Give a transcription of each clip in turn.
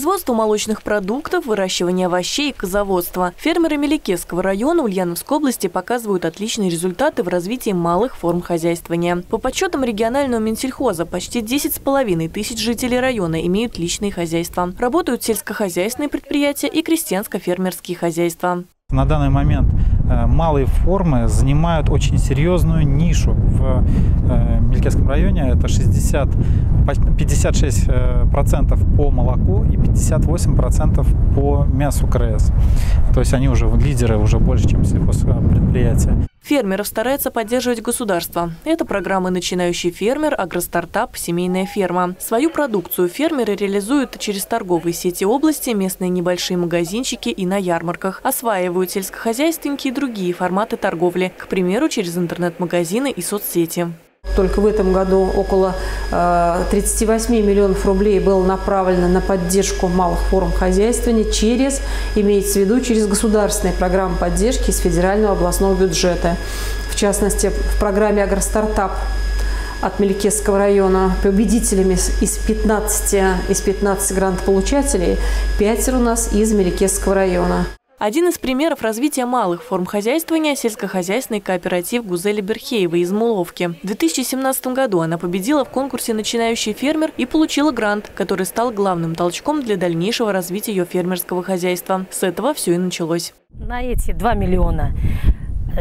производство молочных продуктов, выращивание овощей и козоводство. Фермеры Меликесского района Ульяновской области показывают отличные результаты в развитии малых форм хозяйствования. По подсчетам регионального Минсельхоза, почти 10,5 тысяч жителей района имеют личные хозяйства. Работают сельскохозяйственные предприятия и крестьянско-фермерские хозяйства. На данный момент малые формы занимают очень серьезную нишу в э, Мелькесском районе. Это 60, 56% по молоку и 58% по мясу КРС. То есть они уже лидеры уже больше, чем сельхозпредприятия. Фермеров старается поддерживать государство. Это программы «Начинающий фермер», «Агростартап», «Семейная ферма». Свою продукцию фермеры реализуют через торговые сети области, местные небольшие магазинчики и на ярмарках. Осваивают сельскохозяйственники и другие форматы торговли, к примеру, через интернет-магазины и соцсети. Только в этом году около 38 э, миллионов рублей было направлено на поддержку малых форм хозяйствования через, имеется в виду, через государственные программы поддержки из федерального областного бюджета. В частности, в программе «Агростартап» от Меликесского района победителями из 15, из 15 грантополучателей, пятеро у нас из Меликесского района. Один из примеров развития малых форм хозяйствования – сельскохозяйственный кооператив Гузели Берхеевой из Муловки. В 2017 году она победила в конкурсе «Начинающий фермер» и получила грант, который стал главным толчком для дальнейшего развития ее фермерского хозяйства. С этого все и началось. На эти 2 миллиона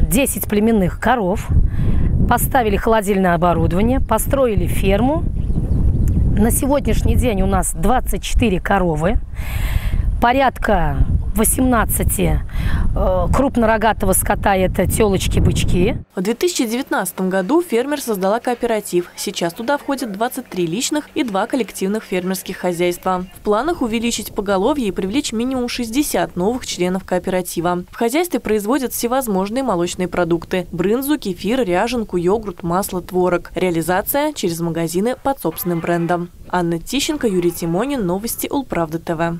10 племенных коров, поставили холодильное оборудование, построили ферму. На сегодняшний день у нас 24 коровы, порядка 18 э, крупнорогатого скота – это телочки-бычки. В 2019 году фермер создала кооператив. Сейчас туда входят 23 личных и 2 коллективных фермерских хозяйства. В планах увеличить поголовье и привлечь минимум 60 новых членов кооператива. В хозяйстве производят всевозможные молочные продукты – брынзу, кефир, ряженку, йогурт, масло, творог. Реализация через магазины под собственным брендом. Анна Тищенко, Юрий Тимонин. Новости Улправда ТВ.